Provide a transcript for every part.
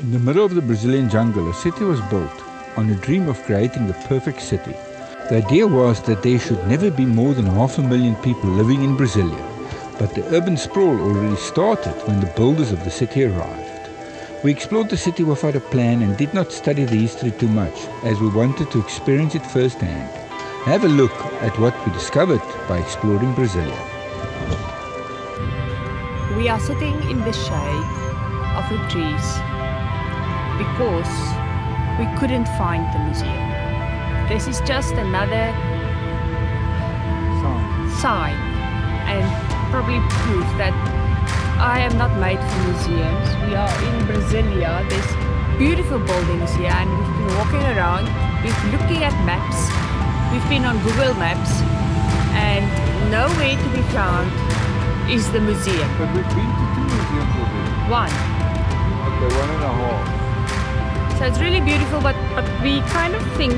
In the middle of the Brazilian jungle, a city was built on a dream of creating the perfect city. The idea was that there should never be more than half a million people living in Brasilia, but the urban sprawl already started when the builders of the city arrived. We explored the city without a plan and did not study the history too much, as we wanted to experience it firsthand. Have a look at what we discovered by exploring Brasilia. We are sitting in the shade of the trees because we couldn't find the museum. This is just another sign and probably proof that I am not made for museums. We are in Brasilia. There's beautiful buildings here and we've been walking around. We've been looking at maps. We've been on Google Maps and nowhere to be found is the museum. But we've been to two museums already. One. Okay, one and a half. So it's really beautiful, but, but we kind of think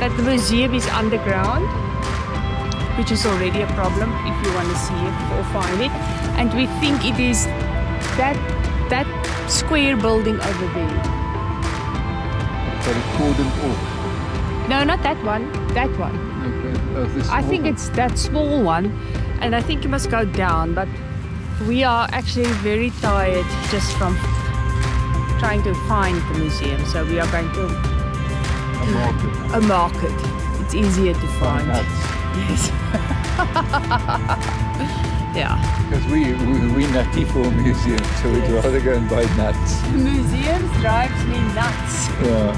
that the museum is underground, which is already a problem if you want to see it or find it. And we think it is that that square building over there. No, not that one. That one. Okay. Oh, I think small it's that small one, and I think you must go down. But we are actually very tired just from trying to find the museum. So we are going to a market. a market. It's easier to find. nuts. Yes. yeah. Because we, we, we nutty for a museum, so we'd Yes. rather go and buy nuts. Museums drives me nuts. Yeah.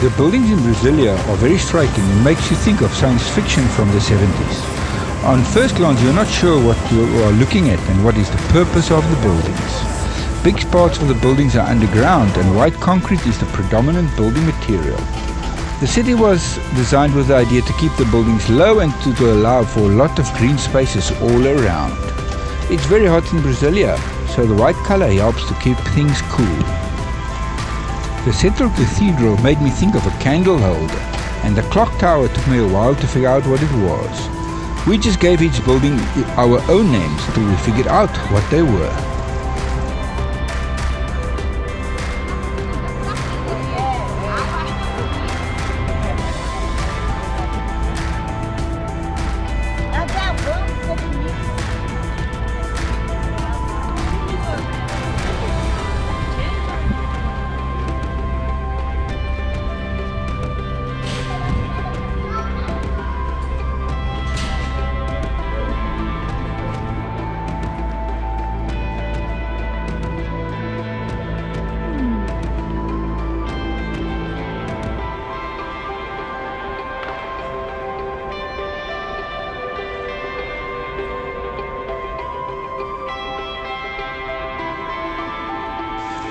The buildings in Brasilia are very striking and makes you think of science fiction from the 70s. On first glance, you're not sure what you are looking at and what is the purpose of the buildings. Big parts of the buildings are underground and white concrete is the predominant building material. The city was designed with the idea to keep the buildings low and to, to allow for a lot of green spaces all around. It's very hot in Brasilia, so the white color helps to keep things cool. The Central Cathedral made me think of a candle holder, and the clock tower took me a while to figure out what it was. We just gave each building our own names until we figured out what they were.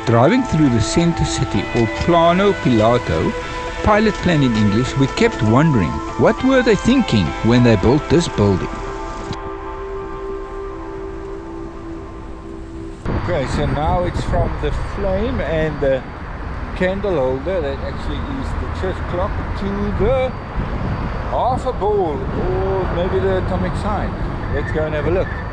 Driving through the center city or Plano Piloto, pilot plan in English, we kept wondering what were they thinking when they built this building? Okay, so now it's from the flame and the candle holder that actually is the church clock to the half a ball or maybe the atomic sign. Let's go and have a look.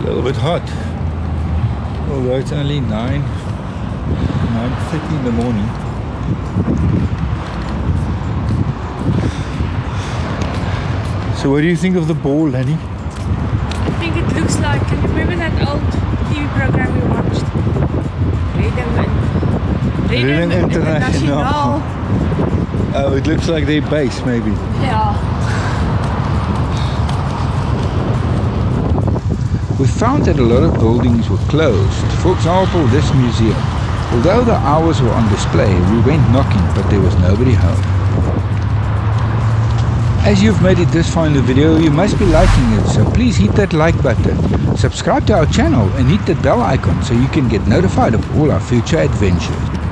A little bit hot. Although it's only 9 9.30 in the morning. So what do you think of the ball, Lenny? I think it looks like. Can you remember that old TV program we watched? Rhythm, Rhythm International. International. Oh, it looks like their base maybe. Yeah. We found that a lot of buildings were closed. For example, this museum. Although the hours were on display, we went knocking, but there was nobody home. As you've made it this far in the video, you must be liking it, so please hit that like button. Subscribe to our channel and hit the bell icon so you can get notified of all our future adventures.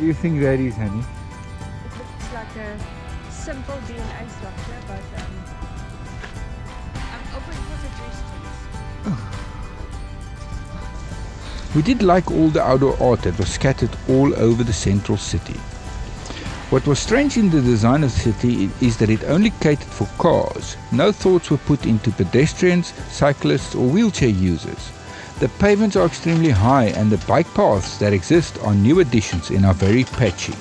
You think that is, honey? It looks like a simple DNA structure, but um, I'm open for suggestions. We did like all the outdoor art that was scattered all over the central city. What was strange in the design of the city is that it only catered for cars. No thoughts were put into pedestrians, cyclists or wheelchair users. The pavements are extremely high and the bike paths that exist are new additions and are very patchy.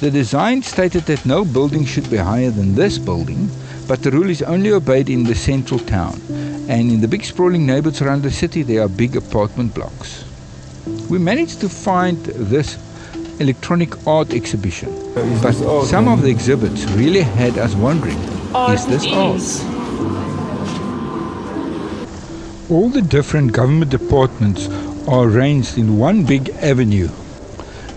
The design stated that no building should be higher than this building, but the rule is only obeyed in the central town. And in the big sprawling neighborhoods around the city, there are big apartment blocks. We managed to find this electronic art exhibition, but some of the exhibits really had us wondering, is this art? All the different government departments are arranged in one big avenue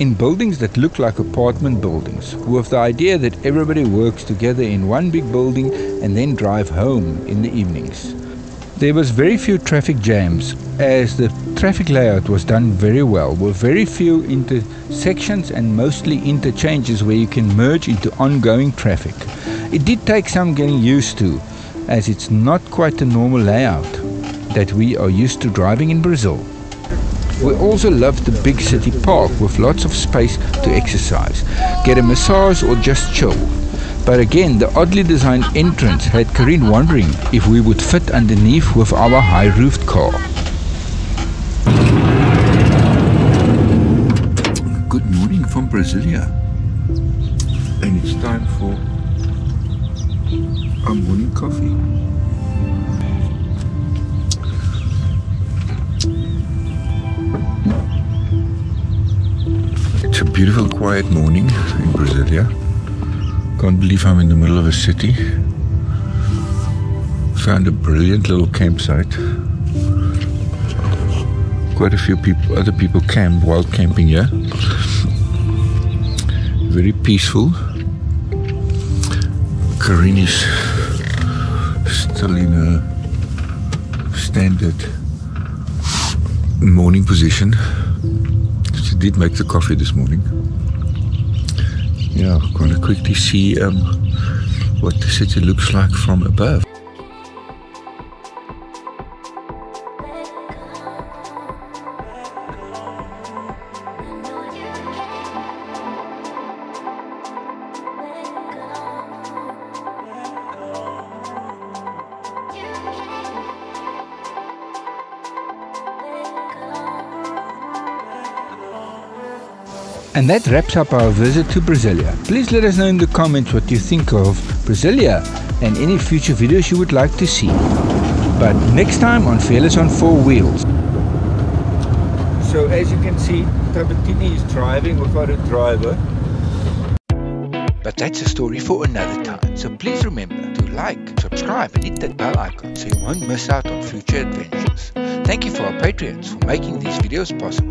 in buildings that look like apartment buildings, with the idea that everybody works together in one big building and then drive home in the evenings. There was very few traffic jams as the traffic layout was done very well with very few intersections and mostly interchanges where you can merge into ongoing traffic. It did take some getting used to as it's not quite the normal layout that we are used to driving in Brazil. We also love the big city park with lots of space to exercise, get a massage or just chill. But again, the oddly designed entrance had Karine wondering if we would fit underneath with our high-roofed car. Good morning from Brasilia. And it's time for a morning coffee. Beautiful quiet morning in Brasilia. Can't believe I'm in the middle of a city. Found a brilliant little campsite. Quite a few people, other people camp while camping here. Very peaceful. Karine is still in a standard morning position did make the coffee this morning. Yeah, I'm going to quickly see um, what the city looks like from above. And that wraps up our visit to Brasilia. Please let us know in the comments what you think of Brasilia and any future videos you would like to see. But next time on Fearless on Four Wheels. So as you can see, Trabatini is driving without a driver. But that's a story for another time. So please remember to like, subscribe and hit that bell icon so you won't miss out on future adventures. Thank you for our Patreons for making these videos possible.